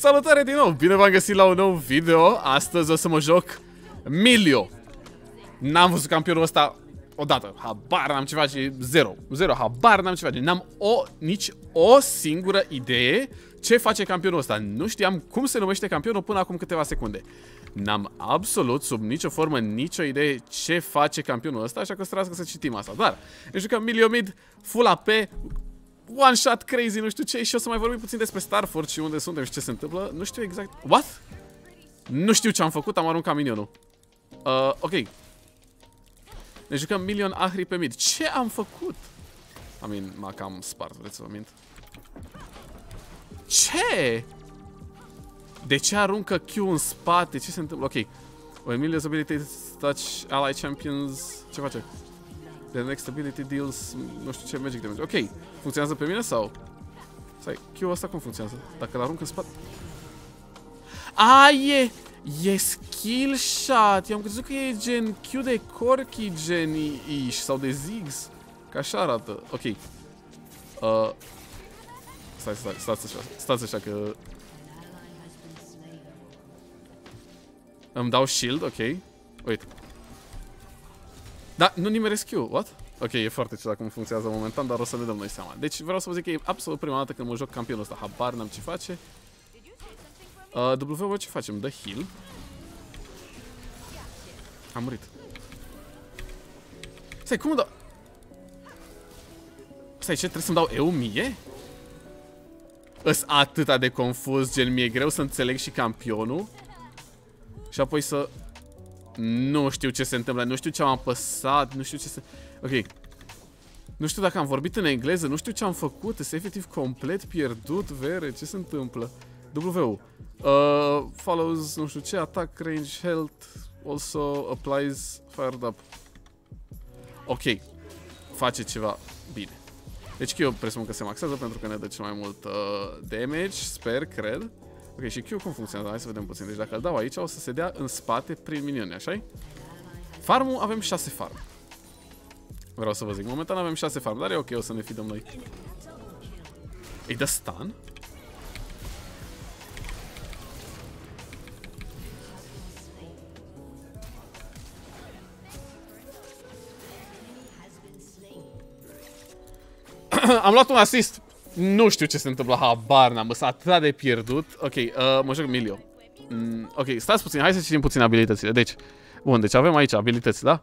Salutare din nou! Bine v-am găsit la un nou video. Astăzi o să mă joc Milio. N-am văzut campionul ăsta odată. Habar n-am ce face. Zero. Zero. Habar n-am ce face. N-am o, nici o singură idee ce face campionul ăsta. Nu știam cum se numește campionul până acum câteva secunde. N-am absolut, sub nicio formă, nicio idee ce face campionul ăsta, așa că o să să citim asta. Dar, ne jucăm Milio Mid, full AP, one shot crazy, nu știu ce, și o să mai vorbim puțin despre Starford și unde suntem și ce se întâmplă. Nu știu exact... What? Nu știu ce am făcut, am aruncat minionul. Uh, ok. Ne jucăm milion ahri pe mid. Ce am făcut? I mean, m-a cam spart, vreți să vă mint. Ce? De ce aruncă Q în spate? Ce se întâmplă? Ok. When Emilio's ability touch ally champions... Ce face? The next ability deals... Nu știu ce magic damage. Ok. Funcționează pe mine sau... Stai, Q ăsta cum funcționează? Dacă l arunc în spate... A, e... E skill shot. Eu am crezut că e gen Q de Corky gen ish sau de Ziggs. Că așa arată. Ok. Uh, stai, stai, stați așa, stați așa că... Îmi dau shield, ok. Uite. Da, nu nimeresc Q, what? Ok, e foarte ciudat cum funcționează momentan, dar o să ne dăm noi seama. Deci vreau să vă zic că e absolut prima dată când mă joc campionul ăsta. Habar n-am ce face. Uh, W, ce facem? Dă heal. Am murit. Stai, cum dau? Stai, ce? Trebuie să-mi dau eu mie? Îs atâta de confuz, gen mi-e greu să înțeleg și campionul. Și apoi să... Nu știu ce se întâmplă, nu știu ce am apăsat, nu știu ce se... Ok. Nu știu dacă am vorbit în engleză, nu știu ce am făcut, este efectiv complet pierdut, vere, ce se întâmplă? W. Uh, follows, nu știu ce, attack, range, health, also applies fired up. Ok. Face ceva bine. Deci Q presupun că se maxează pentru că ne dă cel mai mult uh, damage, sper, cred. Ok, și Q cum funcționează? Hai să vedem puțin. Deci dacă îl dau aici, o să se dea în spate prin minioni, așa -i? Farmul avem 6 farm. Vreau să vă zic. Momentan avem 6 farm, dar e ok, o să ne fidăm noi. Îi dă stun? Am luat un assist. Nu știu ce se întâmplă, habar n-am, sunt atât de pierdut. Ok, uh, mă joc Milio. Mm, ok, stați puțin, hai să citim puțin abilitățile. Deci, bun, deci avem aici abilități, da?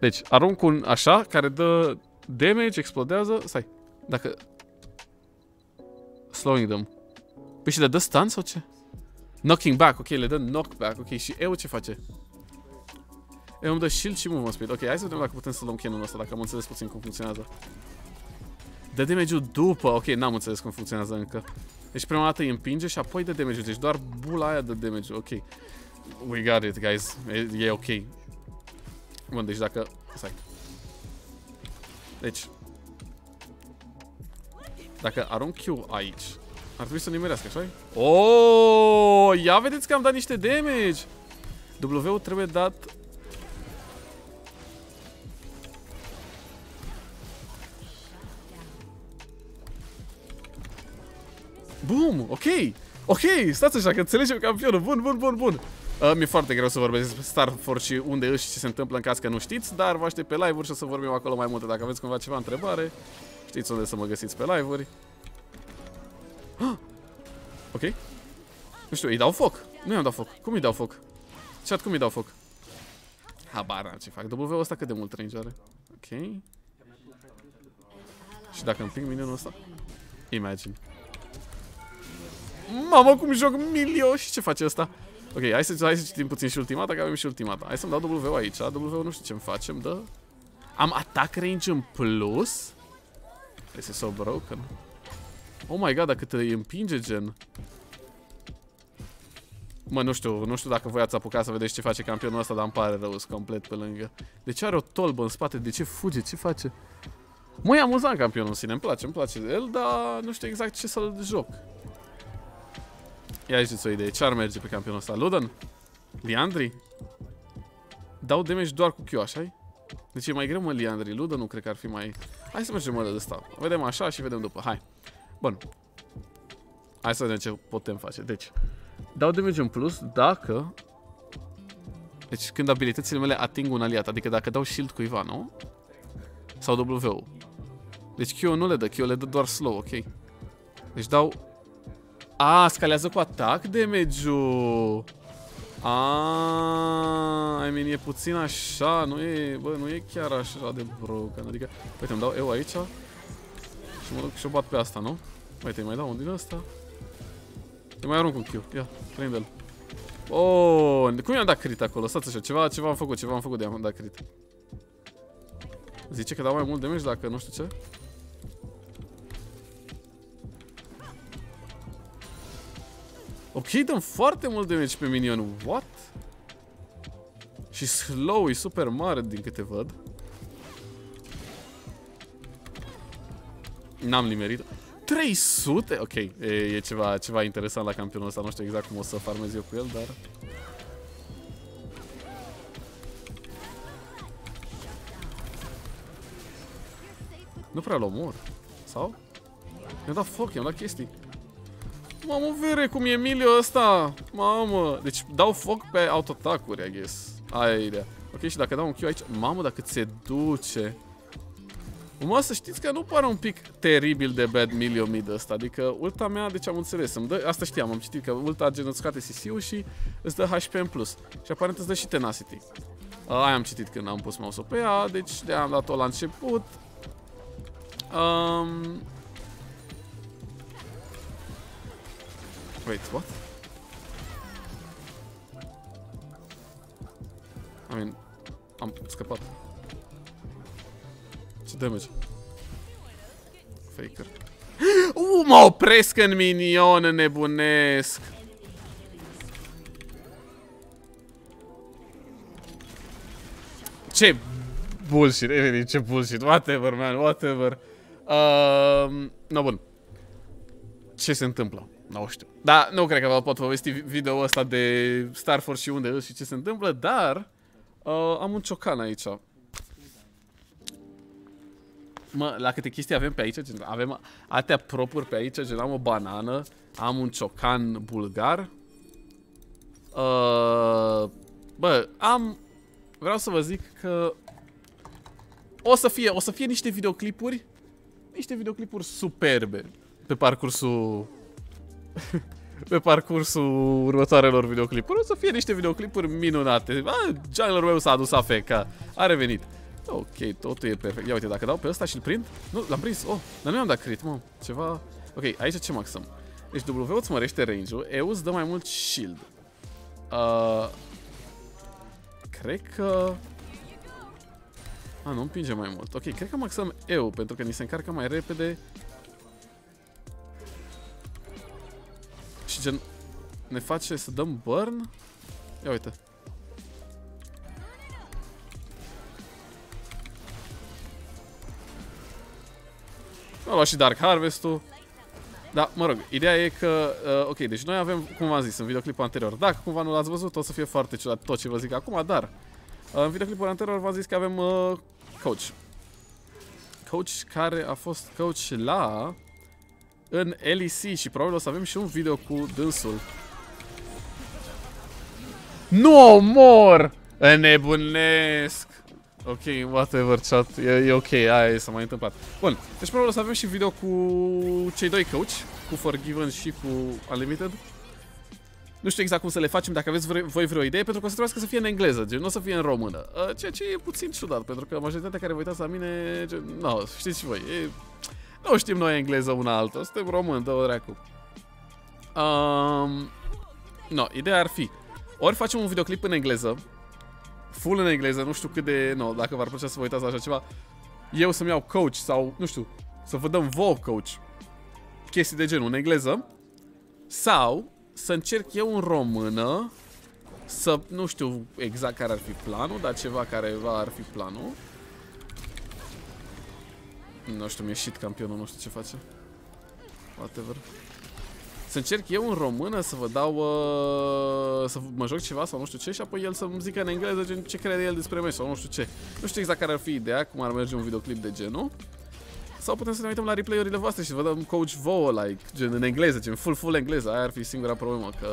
Deci, arunc un așa, care dă damage, explodează. Stai, dacă... Slowing them. Păi și le dă stun sau ce? Knocking back, ok, le dă knockback, ok, și eu ce face? Eu îmi dă shield și movement speed. Ok, hai să vedem dacă putem să luăm canonul ăsta, dacă am înțeles puțin cum funcționează. Dă damage-ul după. Ok, n-am înțeles cum funcționează încă. Deci prima dată îi împinge și apoi dă damage-ul. Deci doar bula aia dă damage-ul. Ok. We got it, guys. E, e ok. Bun, deci dacă... Stai. Deci... Dacă arunc Q aici, ar trebui să nimerească, așa Oh, ia vedeți că am dat niște damage! W-ul trebuie dat Boom, ok. Ok, stați așa, că înțelegem campionul. Bun, bun, bun, bun. Uh, mi-e foarte greu să vorbesc despre Starford și unde își și ce se întâmplă în caz că nu știți, dar vă aștept pe live-uri și o să vorbim acolo mai multe. Dacă aveți cumva ceva întrebare, știți unde să mă găsiți pe live-uri. Ah! Ok. Nu știu, îi dau foc. Nu i-am dat foc. Cum îi dau foc? Chat, cum îi dau foc? Habar ce fac. W-ul ăsta cât de mult range are? Ok. Și dacă împing minionul ăsta? Imagine. Mamă, cum joc Milio și ce face ăsta? Ok, hai să, hai să citim puțin și ultimata, că avem și ultimata. Hai să-mi dau W aici. W nu știu ce-mi face, îmi dă... Am attack range în plus? This is so broken. Oh my god, dacă te împinge, gen. Mă, nu știu, nu știu dacă voi ați apucat să vedeți ce face campionul ăsta, dar îmi pare rău, complet pe lângă. De ce are o tolbă în spate? De ce fuge? Ce face? Mă, e amuzant campionul în sine, îmi place, îmi place de el, dar nu știu exact ce să-l joc. Ia ziceți o idee. Ce ar merge pe campionul ăsta? Ludan? Liandri? Dau damage doar cu Q, așa -i? Deci e mai greu, mă, Liandri. Ludan nu cred că ar fi mai... Hai să mergem mă de ăsta. Vedem așa și vedem după. Hai. Bun. Hai să vedem ce putem face. Deci, dau damage în plus dacă... Deci când abilitățile mele ating un aliat, adică dacă dau shield cuiva, nu? Sau W-ul. Deci Q nu le dă, Q le dă doar slow, ok. Deci dau... A, scalează cu atac damage-ul. A, I mean, e puțin așa, nu e, bă, nu e chiar așa de broken. Adică, uite, îmi dau eu aici și mă duc și o bat pe asta, nu? Uite, îi mai dau un din ăsta. Îi mai arunc un Q. Ia, prinde-l. Oh, cum i-am dat crit acolo? Stați așa, ceva, ceva am făcut, ceva am făcut de am dat crit. Zice că dau mai mult damage dacă nu știu ce. Ok, dăm foarte mult damage pe minionul. What? Și slow e super mare din câte văd. N-am nimerit. 300? Ok, e, e ceva, ceva interesant la campionul ăsta. Nu știu exact cum o să farmez eu cu el, dar... Nu prea l omor. Sau? I-am dat foc, i-am dat chestii. Mamă, vere, cum e Emilio ăsta! Mamă! Deci dau foc pe autotacuri, I guess. Aia e ideea. Ok, și dacă dau un Q aici... Mamă, dacă ți se duce... Mă, să știți că nu pare un pic teribil de bad Milio mid ăsta. Adică ulta mea, deci am înțeles, îmi dă, asta știam, am citit că ulta gen scate CC-ul și îți dă HP în plus. Și aparent îți dă și tenacity. Aia am citit când am pus mouse-ul pe ea, deci de am dat-o la început. Um, Wait, what? I mean, am scăpat. Ce damage? Faker. Uh, mă opresc în minion, nebunesc! Ce bullshit, evident, ce bullshit, whatever, man, whatever. Uh, no, bun. Ce se întâmplă? Nu știu. Da, nu cred că vă pot povesti video ăsta de Star Force și unde e și ce se întâmplă, dar uh, am un ciocan aici. Mă, la câte chestii avem pe aici, gen, avem atâtea propuri pe aici, gen am o banană, am un ciocan bulgar. Uh, bă, am... Vreau să vă zic că o să fie, o să fie niște videoclipuri, niște videoclipuri superbe pe parcursul pe parcursul următoarelor videoclipuri. O să fie niște videoclipuri minunate. Ah, junglerul meu s-a adus AFK. A revenit. Ok, totul e perfect. Ia uite, dacă dau pe ăsta și-l prind... Nu, l-am prins. Oh, dar nu i-am dat crit, mă. Ceva... Ok, aici ce maxăm? Deci W îți mărește range-ul, E îți dă mai mult shield. Uh, cred că... A, nu împinge mai mult. Ok, cred că maxăm EU, pentru că ni se încarcă mai repede gen, ne face să dăm burn? Ia uite. Am luat și Dark Harvest-ul. Da, mă rog, ideea e că, uh, ok, deci noi avem, cum v-am zis în videoclipul anterior, dacă cumva nu l-ați văzut, o să fie foarte ciudat tot ce vă zic acum, dar uh, în videoclipul anterior v-am zis că avem uh, coach. Coach care a fost coach la în LEC și probabil o să avem și un video cu dânsul. Nu mor! Nebunesc! Ok, whatever, chat, e, e ok, aia s-a mai întâmplat. Bun, deci probabil o să avem și video cu cei doi coach, cu Forgiven și cu Unlimited. Nu știu exact cum să le facem, dacă aveți vre voi vreo idee, pentru că o să trebuiască să fie în engleză, gen, nu o să fie în română. Uh, ceea ce e puțin ciudat, pentru că majoritatea care vă uitați la mine, gen, no, știți și voi, e nu știm noi engleză una altă, suntem români, dă-o dracu. Um, no, ideea ar fi, ori facem un videoclip în engleză, full în engleză, nu știu cât de, no, dacă v-ar plăcea să vă uitați la așa ceva, eu să-mi iau coach sau, nu știu, să vă dăm vouă coach, chestii de genul în engleză, sau să încerc eu în română să, nu știu exact care ar fi planul, dar ceva care va ar fi planul, nu știu, mi-e shit campionul, nu știu ce face. Whatever. Să încerc eu în română să vă dau uh, Să mă joc ceva sau nu știu ce Și apoi el să-mi zică în engleză gen, ce crede el despre meci sau nu știu ce Nu știu exact care ar fi ideea Cum ar merge un videoclip de genul Sau putem să ne uităm la replay-urile voastre și să vă dăm coach vouă, like, gen în engleză, gen full, full engleză. Aia ar fi singura problemă, că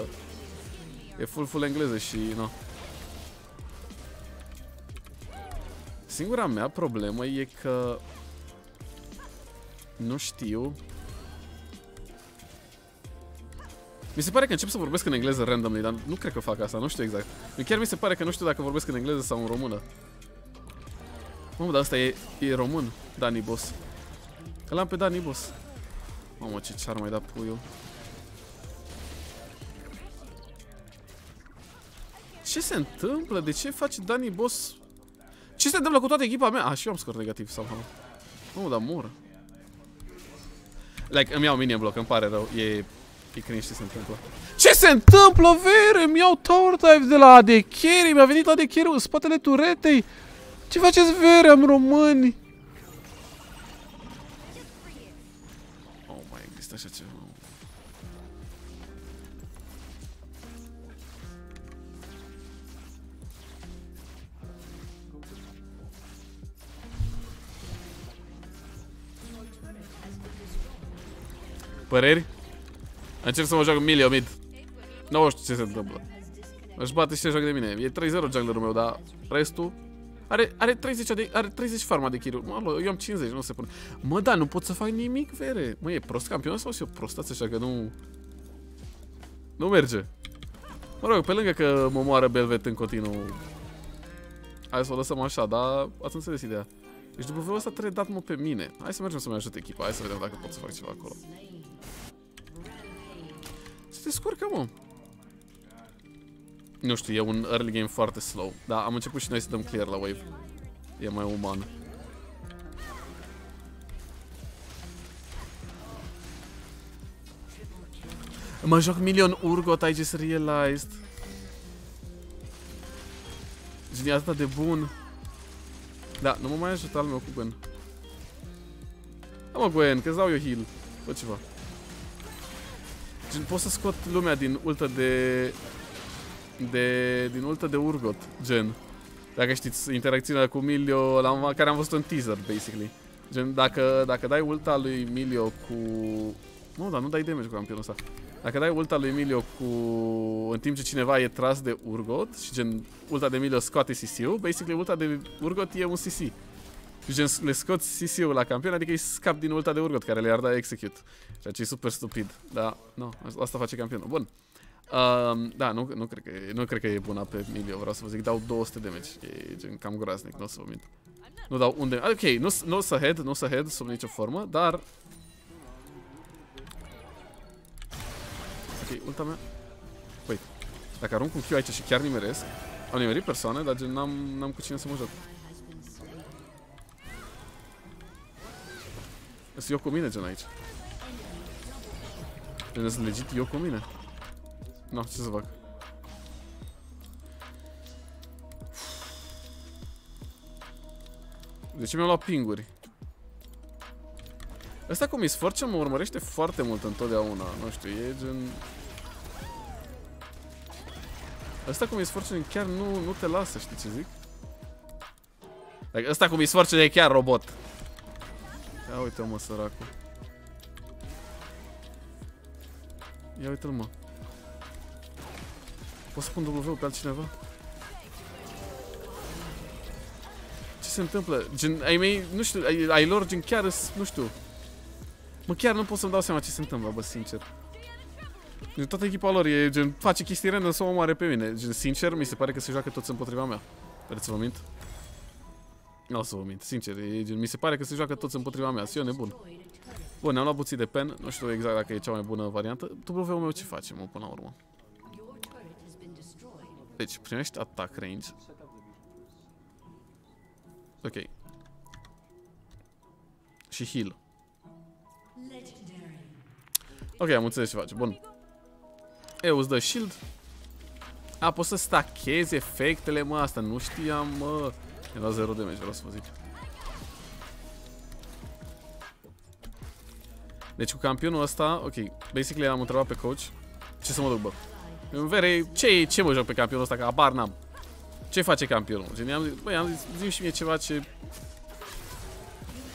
e full, full engleză și, no. Singura mea problemă e că nu știu Mi se pare că încep să vorbesc în engleză randomly, dar nu cred că fac asta, nu știu exact. Chiar mi se pare că nu știu dacă vorbesc în engleză sau în română. Mamă, dar asta e, e român, Dani Boss. Că l-am pe Dani Boss. Mamă, ce ce-ar mai da puiul. Ce se întâmplă? De ce face Dani Boss? Ce se întâmplă cu toată echipa mea? Ah, și eu am scor negativ sau Mamă, dar mor. Like, îmi iau minion block, îmi pare rău. E E cringe ce se întâmplă. Ce se întâmplă, vere? Mi-au tower dive de la AD carry. Mi-a venit AD carry în spatele turetei. Ce faceți, vere? Am români. Oh, mai există așa ceva. Păreri? Încerc să mă joc milio mid. Nu știu ce se întâmplă. Își bate și se joacă de mine. E 3-0 junglerul meu, dar restul... Are, are 30 de, are 30 farma de kill Mă, eu am 50, nu se pune. Mă, da, nu pot să fac nimic, vere. Mă, e prost campion sau sunt eu prostați așa că nu... Nu merge. Mă rog, pe lângă că mă moară Belvet în continuu. Hai să o lăsăm așa, dar ați înțeles ideea. Deci după vreo ăsta trebuie dat mă pe mine. Hai să mergem să-mi ajut echipa. Hai să vedem dacă pot să fac ceva acolo. Se descurcă, mă. Nu știu, e un early game foarte slow. Da, am început și noi să dăm clear la wave. E mai uman. Mă joc milion Urgot, I just realized. Genie atât de bun. Da, nu mă mai ajută al meu cu Gwen. Da mă Gwen, că-ți dau eu heal. Fă ceva. Gen, pot să scot lumea din ultă de... de din ultă de Urgot, gen. Dacă știți interacțiunea cu Milio, la, care am văzut în teaser, basically. Gen, dacă, dacă dai ulta lui Milio cu... Nu, dar nu dai damage cu campionul ăsta. Dacă dai ulta lui Emilio cu... în timp ce cineva e tras de Urgot și gen ulta de Emilio scoate CC-ul, basically ulta de Urgot e un CC. Și gen le scoți CC-ul la campion, adică îi scap din ulta de Urgot care le-ar da execute. Ceea ce e super stupid. Da, nu, asta face campionul. Bun. Uh, da, nu, nu, cred că e, nu cred că e bună pe Emilio, vreau să vă zic, dau 200 damage. E gen cam groaznic, nu o să vă mint. Nu dau unde... Ok, nu, nu o să head, nu o să head sub nicio formă, dar Ok, ulta mea. Păi, dacă arunc un Q aici și chiar nimeresc, am nimerit persoane, dar gen n-am cu cine să mă joc. Sunt eu cu mine, gen, aici. Gen, sunt legit eu cu mine. Nu, ce să fac? De ce mi-au luat pinguri? Asta cu Miss Fortune mă urmărește foarte mult întotdeauna. Nu știu, e gen... Asta cu Miss Fortune chiar nu, nu te lasă, știi ce zic? Like, ăsta cu Miss Fortune e chiar robot. Ia uite mă, săracul. Ia uite-l mă. Poți să pun W pe altcineva? Ce se întâmplă? Gen, ai mei, nu știu, ai, ai lor gen chiar, nu știu. Mă, chiar nu pot să-mi dau seama ce se întâmplă, bă, sincer. Gen, toată echipa lor e gen, face chestii random să mă omoare pe mine. Gen, sincer, mi se pare că se joacă toți împotriva mea. Vreți să vă mint? Nu o să vă mint, sincer, e, gen, mi se pare că se joacă toți împotriva mea, sunt eu nebun. Bun, ne-am luat puțin de pen, nu știu exact dacă e cea mai bună variantă. W-ul meu ce face, mă, până la urmă? Deci, primești attack range. Ok. Și heal. Ok, am înțeles ce face, bun. Eu îți dă shield. A, poți să stachezi efectele, mă, asta nu știam, mă. Mi-a dat 0 damage, vreau să vă zic. Deci cu campionul ăsta, ok, basically am întrebat pe coach ce să mă duc, bă. În vere, ce, ce mă joc pe campionul ăsta, că abar n-am. Ce face campionul? Gen, am zis, băi, am zis, zi și mie ceva ce...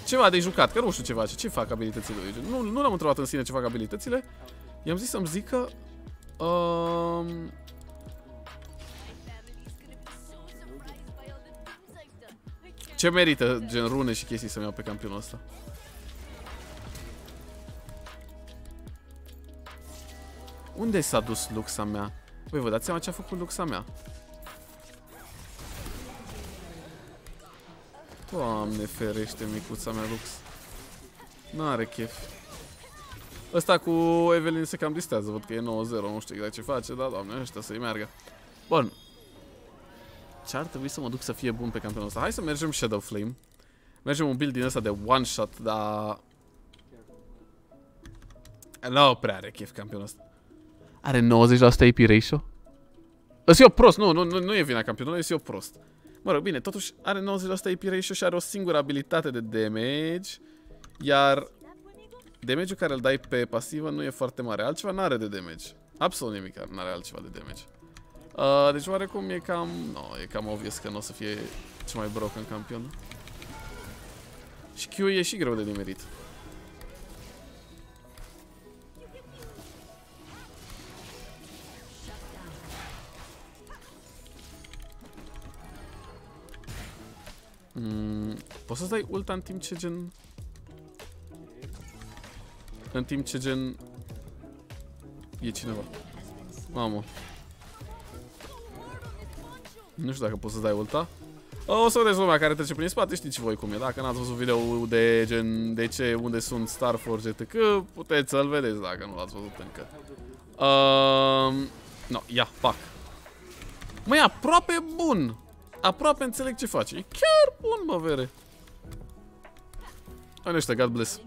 ceva de jucat, că nu știu ceva, ce, ce fac abilitățile lui. Nu, nu l-am întrebat în sine ce fac abilitățile. I-am zis să-mi zică... Um, ce merită gen rune și chestii să-mi iau pe campionul ăsta? Unde s-a dus luxa mea? Voi vă dați seama ce a făcut luxa mea? Doamne ferește micuța mea lux. N-are chef. Ăsta cu Evelyn se cam distează, văd că e 9-0, nu știu exact ce face, dar doamne, ăștia să-i meargă. Bun. Ce ar trebui să mă duc să fie bun pe campionul ăsta? Hai să mergem Shadow Flame. Mergem un build din ăsta de one shot, dar... Nu prea are chef campionul ăsta. Are 90% AP ratio? Îs eu prost, nu, nu, nu, nu e vina campionului, e eu prost. Mă rog, bine, totuși are 90% AP ratio și are o singură abilitate de damage. Iar damage-ul care îl dai pe pasivă nu e foarte mare. Altceva n-are de damage. Absolut nimic n-are altceva de damage. Uh, deci oarecum e cam... No, e cam obvious că nu o să fie cel mai broken campion. Și Q e și greu de nimerit. Mm, poți să dai ulta în timp ce gen... În timp ce gen... E cineva. Mamă. Nu știu dacă poți să dai ulta. O să vedeți lumea care trece prin spate, știți voi cum e. Dacă n-ați văzut video de gen de ce, unde sunt Starforge, etc. Puteți să-l vedeți dacă nu l-ați văzut încă. Uh, no, ia, pac. Măi, aproape bun. Aproape înțeleg ce face. E chiar bun, mă, vere. Hai ăștia, God bless.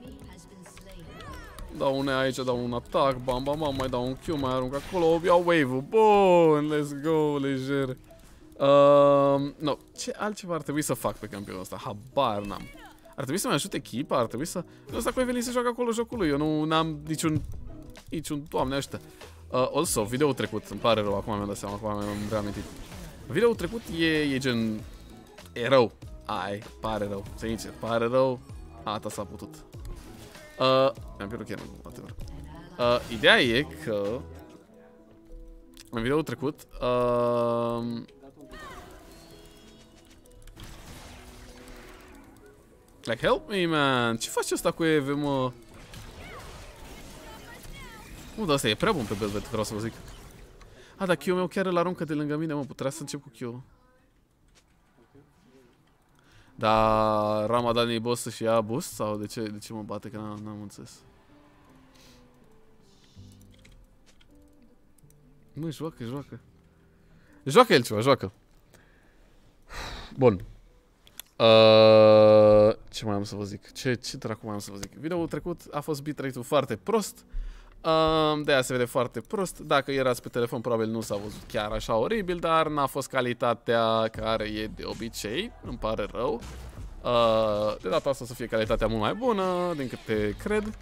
Dau un aici, dau un atac, bam, bam, bam, mai dau un Q, mai arunc acolo, iau wave-ul. Bun, let's go, lejer. Uh, no, ce altceva ar trebui să fac pe campionul ăsta? Habar n-am. Ar trebui să-mi ajut echipa, ar trebui să... Ăsta cu Evelyn se joacă acolo jocul lui, eu nu am niciun... Niciun... Doamne, ăștia. Uh, also, video trecut, îmi pare rău, acum mi-am dat seama, acum mi-am reamintit. Video trecut e, e gen... E rău. Ai, pare rău. Sincer, pare rău. Ata s-a putut. Uh, mi-am pierdut chiar, whatever. Uh, ideea e că... În video trecut... Uh, Like, help me, man! Ce faci asta cu Eve, mă? Nu, dar asta e prea bun pe Belvet, vreau să vă zic. A, dar Q-ul meu chiar îl aruncă de lângă mine, mă, putea să încep cu Q. Da, Ramadan e boss și ia boost? Sau de ce, de ce mă bate? Că n-am înțeles. Nu, joacă, joacă. Joacă el ceva, joacă. Bun. Uh, ce mai am să vă zic? Ce, ce dracu mai am să vă zic? Videoul trecut a fost bitrate-ul foarte prost. De aia se vede foarte prost. Dacă erați pe telefon, probabil nu s-a văzut chiar așa oribil, dar n-a fost calitatea care e de obicei. Îmi pare rău. De data asta o să fie calitatea mult mai bună, din câte cred.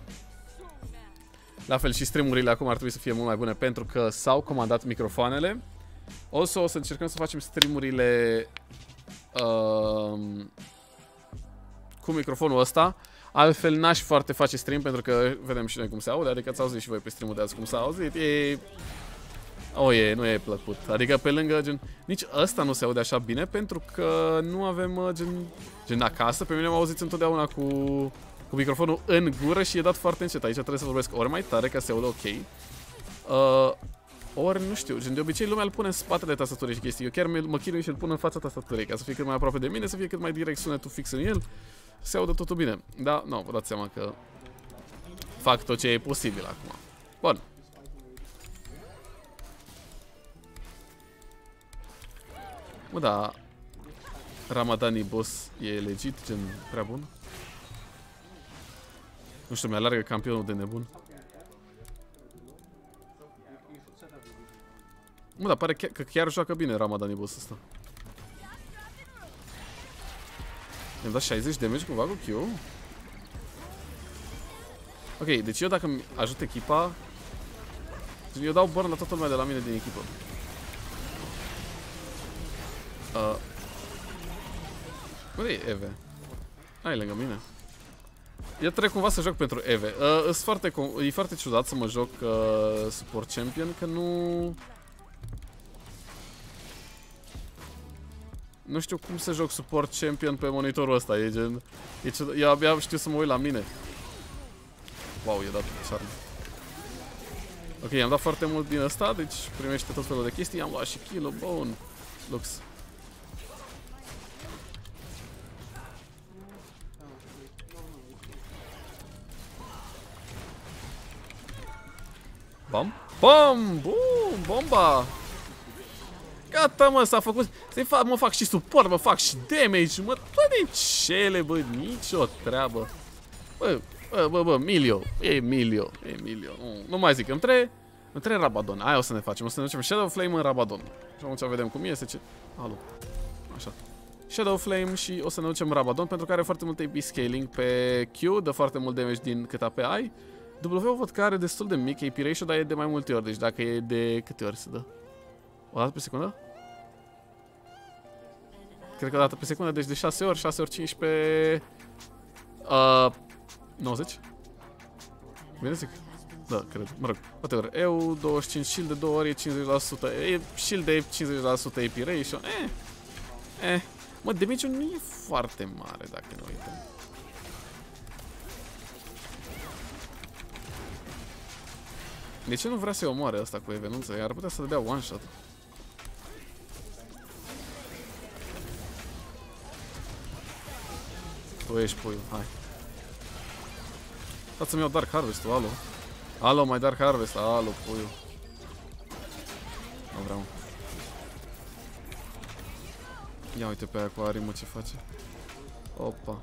La fel și streamurile acum ar trebui să fie mult mai bune pentru că s-au comandat microfoanele. O să, o să încercăm să facem streamurile uh, cu microfonul ăsta. Altfel n-aș foarte face stream pentru că vedem și noi cum se aude, adică ați auzit și voi pe streamul de azi cum s-a auzit. E... O, e, nu e plăcut. Adică pe lângă, gen, nici ăsta nu se aude așa bine pentru că nu avem, uh, gen, gen acasă. Pe mine mă auziți întotdeauna cu, cu microfonul în gură și e dat foarte încet. Aici trebuie să vorbesc ori mai tare ca să se audă ok. Uh, ori, nu știu, gen de obicei lumea îl pune în spatele tastaturii și chestii. Eu chiar mă chinui și îl pun în fața tastaturii ca să fie cât mai aproape de mine, să fie cât mai direct sunetul fix în el se audă totul bine. Da, nu, vă dați seama că fac tot ce e posibil acum. Bun. Mă, da, Ramadani boss e legit, gen prea bun? Nu știu, mi-alargă campionul de nebun. Mă, dar pare că chiar joacă bine Ramadani boss ăsta. Mi-am dat 60 damage cumva cu Q? Ok, deci eu dacă ajut echipa Eu dau burn la toată lumea de la mine din echipă uh. Unde e Eve? Ai lângă mine Eu trebuie cumva să joc pentru Eve. Uh, foarte, e foarte ciudat să mă joc uh, support champion, că nu... Nu știu cum să joc support champion pe monitorul ăsta, e gen... E ciudat. Eu abia știu să mă uit la mine. Wow, i-a dat charm. Ok, i-am dat foarte mult din ăsta, deci primește tot felul de chestii. Am luat și kill bone. Lux. Bam, bam, bum, bomba. Gata, mă, s-a făcut... Se fac, mă fac și suport, mă fac și damage, mă, toate cele, bă, nicio treabă. Bă, bă, bă, bă, Milio, Emilio, Emilio. Nu, nu mai zic, îmi trebuie, îmi trebuie Rabadon. Aia o să ne facem, o să ne ducem Shadow Flame în Rabadon. Și atunci vedem cum este, ce... Alo. Așa. Shadow Flame și o să ne ducem Rabadon pentru că are foarte mult AP scaling pe Q, dă foarte mult damage din cât AP ai. W văd că are destul de mic AP ratio, dar e de mai multe ori, deci dacă e de câte ori se dă? O dată pe secundă? Cred că o dată pe secundă, deci de 6 ori, 6 ori 15... Uh, 90? Bine zic? Da, cred. Mă rog, whatever. Eu 25 shield de 2 ori e 50%. E shield de 50% AP ratio. Eh. Eh. Mă, damage nu e foarte mare dacă ne uităm. De ce nu vrea să-i omoare asta cu evenunță? Ar putea să dea one shot. Tu ești puiul, hai. Dați să-mi iau Dark Harvest-ul, alo. Alo, mai Dark Harvest, alo, puiul. Nu vreau. Ia uite pe aia cu arimă ce face. Opa.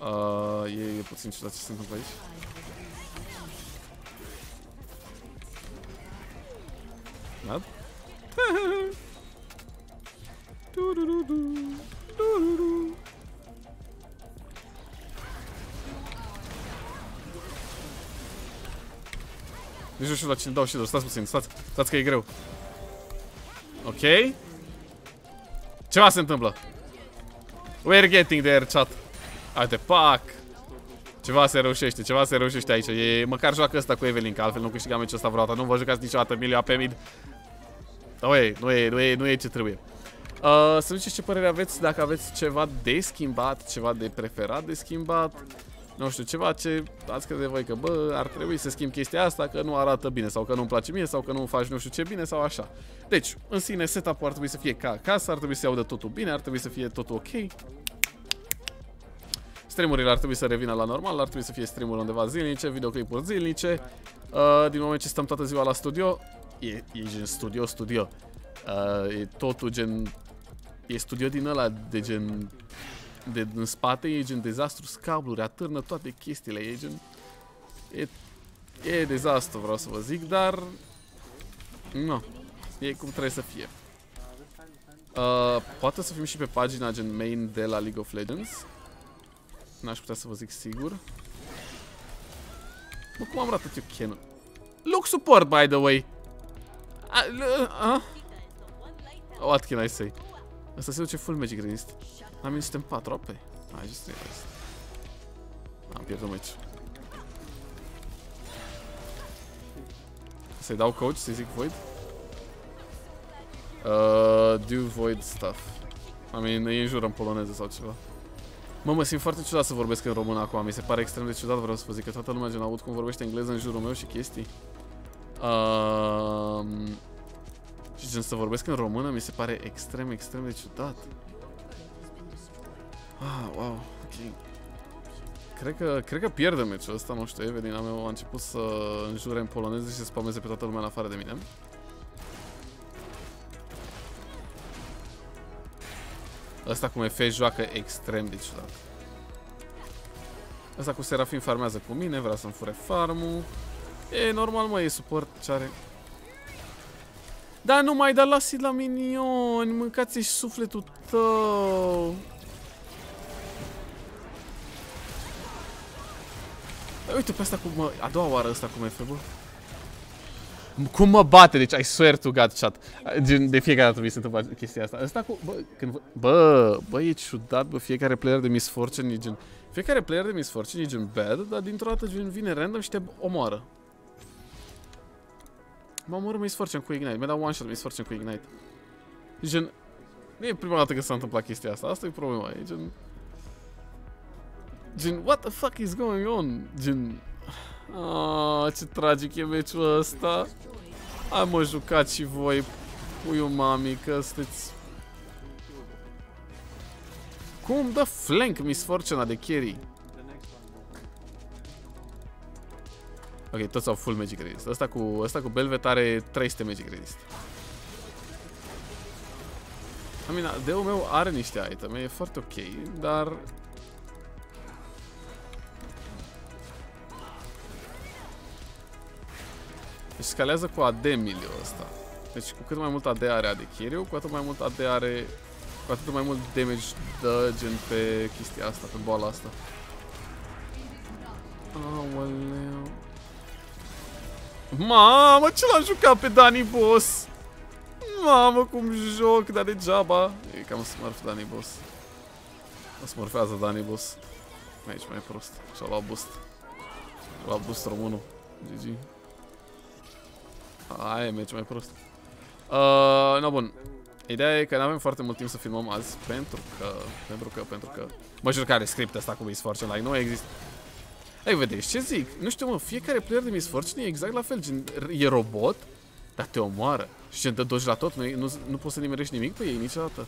Uh, e, e puțin ciudat ce se întâmplă aici. Nici nu știu la cine dau și stați puțin, stați, stați că e greu. Ok. Ceva se întâmplă. We're getting there, chat. Uite, pac. Ceva se reușește, ceva se reușește aici. E, măcar joacă ăsta cu Evelyn, că altfel nu câștigam meciul ăsta vreodată. Nu vă jucați niciodată Milio pe mid. Nu e, nu e, nu e, nu e ce trebuie. Uh, să ziceți ce părere aveți, dacă aveți ceva de schimbat, ceva de preferat de schimbat. Nu știu, ceva ce ați crede voi că, bă, ar trebui să schimb chestia asta, că nu arată bine, sau că nu-mi place mie, sau că nu faci nu știu ce bine, sau așa. Deci, în sine, setup-ul ar trebui să fie ca acasă, ar trebui să audă totul bine, ar trebui să fie totul ok. Streamurile ar trebui să revină la normal, ar trebui să fie streamuri undeva zilnice, videoclipuri zilnice. Uh, din moment ce stăm toată ziua la studio, e, e gen studio, studio. Uh, e totul gen... E studio din ăla de gen... De, în spate e gen dezastru, scabluri, atârnă toate chestiile, e gen... E, e dezastru, vreau să vă zic, dar... Nu, e cum trebuie să fie. Uh, poate să fim și pe pagina gen main de la League of Legends. N-aș putea să vă zic sigur. Bă, cum am ratat eu Ken? Look support, by the way. Uh, uh. What can I say? Asta se duce full Magic Resist. Am mine suntem 4 ape. I just realized. Am pierdut meci. Să-i dau coach, să-i zic Void? Uh, do Void stuff. I mean, e în jur în poloneză sau ceva. Mă, mă simt foarte ciudat să vorbesc în română acum, mi se pare extrem de ciudat, vreau să vă zic că toată lumea gen aud cum vorbește engleză în jurul meu și chestii. Uh, și gen să vorbesc în română mi se pare extrem, extrem de ciudat. Ah, wow, ok. Cred că, cred că pierdem meciul ăsta, nu știu, Evelina meu a început să înjure în poloneză și să spameze pe toată lumea în afară de mine. Ăsta cu MF joacă extrem de ciudat. Ăsta cu Serafin farmează cu mine, vrea să-mi fure farmul. E normal, mă, e suport ce are. Da, nu mai da lasi la minioni, mâncați și sufletul tău. Uite pe asta cu mă, a doua oară asta cu MF, bă. Cum mă bate? Deci I swear to God, chat. Gen, de fiecare dată mi se întâmplă chestia asta. Asta cu... Bă, când, bă, bă, e ciudat, bă, fiecare player de Miss Fortune e gen... Fiecare player de Miss Fortune e gen bad, dar dintr-o dată gen vine random și te omoară. Mă omoră Miss Fortune cu Ignite. Mi-a dat one shot Miss Fortune cu Ignite. E gen... Nu e prima dată că s-a întâmplat chestia asta. Asta e problema. E gen... Gen, what the fuck is going on? Gen... Ah, ce tragic e meciul ăsta. Hai mă, jucați și voi, puiul mami, că sunteți... Cum dă flank misfortuna de carry? Ok, toți au full magic resist. Asta cu, asta cu Belvet are 300 magic resist. I mean, deul meu are niște iteme, e foarte ok, dar Deci scalează cu AD miliul ăsta. Deci cu cât mai mult AD are AD carry cu atât mai mult AD are... Cu atât mai mult damage dă gen pe chestia asta, pe boala asta. Aoleu. Mamă, ce l-am jucat pe Dani Boss! Mamă, cum joc, dar degeaba. E cam smurf Dani Boss. O smurfează Dani Boss. Aici mai prost. Și-a luat boost. Și-a luat boost românul. GG. Aia e meci mai prost. Uh, no, bun. Ideea e că nu avem foarte mult timp să filmăm azi pentru că, pentru că, pentru că... Mă jur că are script ăsta cu Miss Fortune, like, nu există. Ei, vedeți ce zic? Nu știu, mă, fiecare player de Miss Fortune e exact la fel, gen, e robot, dar te omoară. Și gen, te dogi la tot, nu, nu, nu poți să nimerești nimic pe ei niciodată.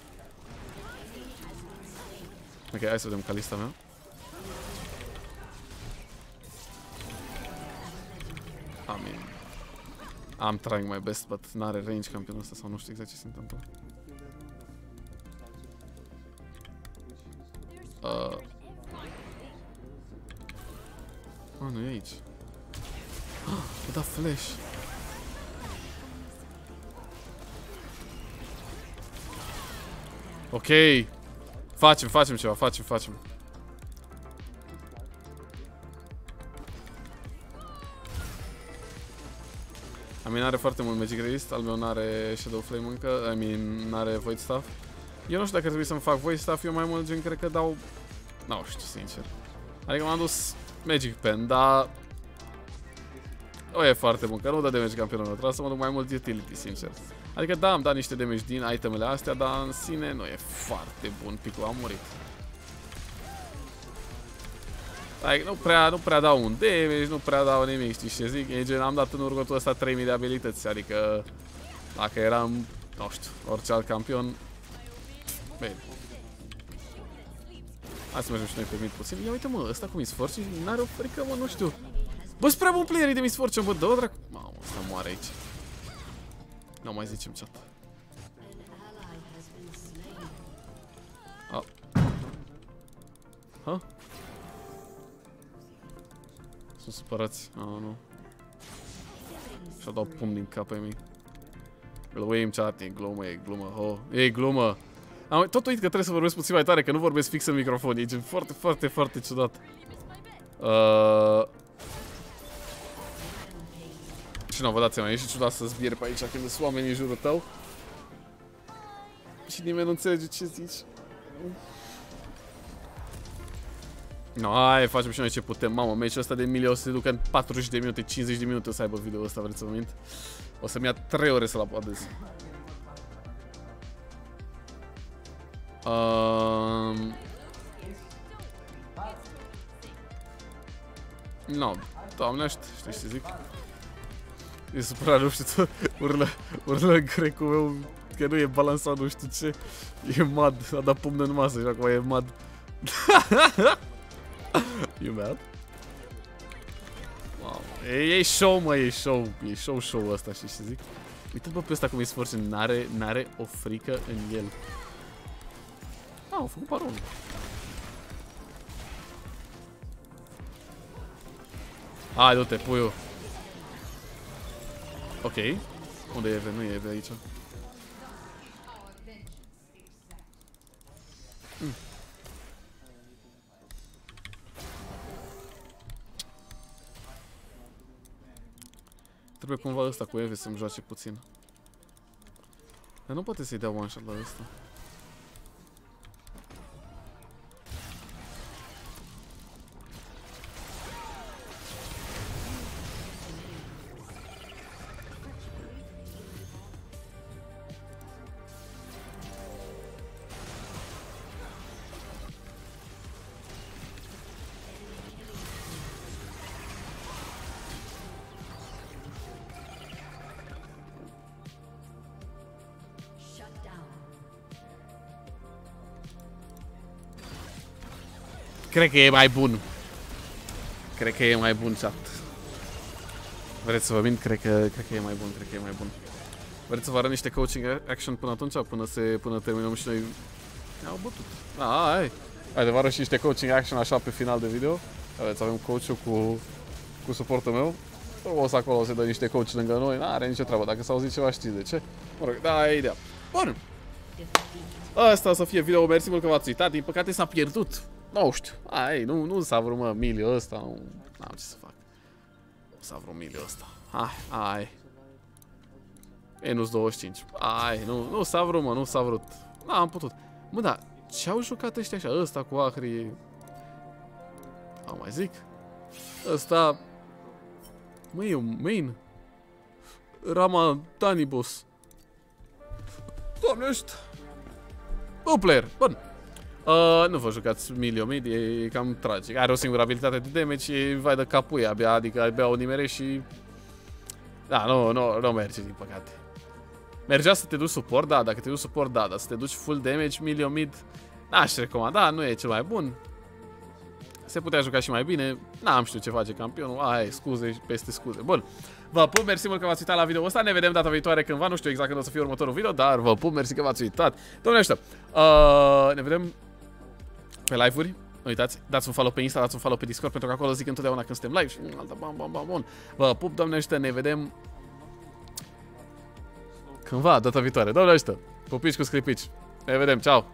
Ok, hai să vedem calista mea. Amin. I'm trying my best, but n-are range campionul ăsta sau nu știu exact ce se întâmplă. Uh. Ah, nu e aici. Ah, da flash. Ok. Facem, facem ceva, facem, facem. I mean, are foarte mult Magic Resist, al meu n-are Shadow Flame încă, I mean, n-are Void Staff. Eu nu știu dacă trebuie să-mi fac Void Staff, eu mai mult gen cred că dau... Nu știu, sincer. Adică m-am dus Magic Pen, dar... O e foarte bun, că nu dă damage campionul meu, trebuie să mă duc mai mult utility, sincer. Adică da, am dat niște damage din itemele astea, dar în sine nu e foarte bun, picul a murit. Like, nu prea, nu prea dau un damage, nu prea dau nimic, știi ce zic? E gen, am dat în următul ăsta 3000 de abilități, adică dacă eram, nu știu, orice alt campion, bine. Hai să mergem și noi pe mid puțin. Ia uite mă, ăsta cu Miss Fortune n-are o frică, mă, nu știu. Bă, sunt prea bun playerii de Miss Fortune, bă, dă-o dracu. Mamă, ăsta moare aici. Nu mai zicem chat. Ah. Ha? Sunt supărați. Ah, nu. Și-a dat pumn din cap pe mine. Glumim chat, e glumă, e glumă, ho. E glumă. Am, tot uit că trebuie să vorbesc puțin mai tare, că nu vorbesc fix în microfon. E gen foarte, foarte, foarte ciudat. Uh... Și nu, vă dați seama, e și ciudat să zbieri pe aici când sunt oameni în jurul tău. Și nimeni nu înțelege ce zici. No, hai, facem și noi ce putem. Mamă, meciul ăsta de milie o să se ducă în 40 de minute, 50 de minute o să aibă video ăsta, vreți să vă mint? O să-mi ia 3 ore să-l apodez. Um... No, doamnește, știi ce zic? E supărat, nu știu, tot, urlă, urlă grecul meu că nu e balansat, nu știu ce. E mad, a dat pumn în masă și acum e mad. you mad? Wow. E, e show, mă, e show. E show show ăsta, știi ce zic? Uite-l bă pe ăsta cum e sforțe, n-are, n-are o frică în el. Ah, au făcut parol. Hai, du-te, puiu. Ok. Unde e Eve? Nu e Eve aici. Mm. Trebuie cumva ăsta cu Eve să-mi joace puțin. Dar nu poate să-i dea one shot la ăsta. Cred că e mai bun. Cred că e mai bun chat. Vreți să vă mint? Cred că, cred că e mai bun, cred că e mai bun. Vreți să vă arăt niște coaching action până atunci, până, se, până terminăm și noi... Ne-au bătut. A, hai. Hai de vă arăt și niște coaching action așa pe final de video. Aveți, avem coach cu, cu suportul meu. O să acolo se dă niște coach lângă noi, n-are nicio treabă. Dacă s-a auzit ceva știți de ce. Mă rog, da, e ideea. Bun. Asta o să fie video, mersi mult că v-ați uitat. Din păcate s-a pierdut nu știu. Ai, nu, nu s-a vrut, mă, miliu ăsta. Nu am ce să fac. Nu s-a vrut miliu ăsta. Hai, hai. Minus 25. Ai, nu, nu s-a vrut, mă, nu s-a vrut. N-am putut. Mă, da, ce-au jucat ăștia așa? Ăsta cu Ahri... Am mai zic? Ăsta... E un main. Rama Danibus. Doamne, ăștia. Un player. Bun. Uh, nu vă jucați Miliomid, e cam tragic. Are o singură abilitate de damage și vai de capuia abia, adică abia o nimere și... Da, nu, nu, nu merge, din păcate. Mergea să te duci suport, da, dacă te duci suport, da, dar să te duci full damage, Miliomid, n-aș recomanda, nu e cel mai bun. Se putea juca și mai bine, n-am știut ce face campionul, ai, scuze peste scuze. Bun, vă pup, mersi mult că v-ați uitat la video ăsta, ne vedem data viitoare cândva, nu știu exact când o să fie următorul video, dar vă pup, mersi că v-ați uitat. Domnule ăștia, uh, ne vedem pe live-uri. Nu uitați, dați un follow pe Insta, dați un follow pe Discord, pentru că acolo zic întotdeauna când suntem live și alta bam, bam, bam, bun. Vă pup, doamne ăștia, ne vedem cândva, data viitoare. Doamne ăștia, pupici cu scripici. Ne vedem, ceau!